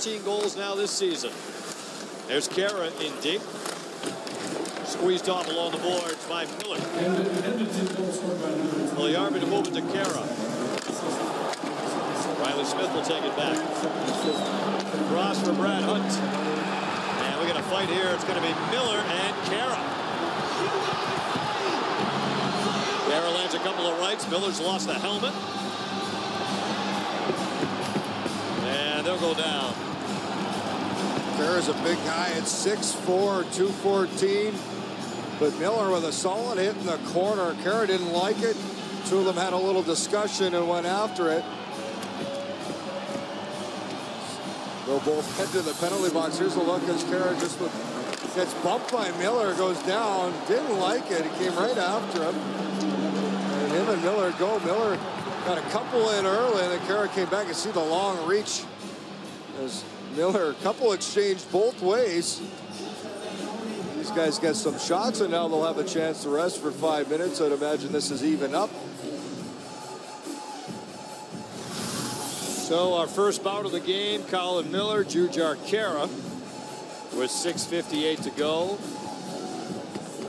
13 goals now this season. There's Khaira in deep. Squeezed off along the boards by Miller. Well, Puljujarvi to move it to Khaira. Reilly Smith will take it back. Cross for Brad Hunt. And we got a fight here. It's going to be Miller and Khaira. Khaira lands a couple of rights. Miller's lost the helmet. They'll go down. Khaira's a big guy at 6'4", 214. But Miller with a solid hit in the corner. Khaira didn't like it. Two of them had a little discussion and went after it. They'll both head to the penalty box. Here's a look as Khaira just gets bumped by Miller, goes down. Didn't like it. He came right after him. And him and Miller go. Miller got a couple in early, and then Khaira came back and see the long reach as Miller, a couple exchanged both ways. These guys get some shots, and now they'll have a chance to rest for five minutes. I'd imagine this is even up. So our first bout of the game, Colin Miller, Jujhar Khaira with 6.58 to go.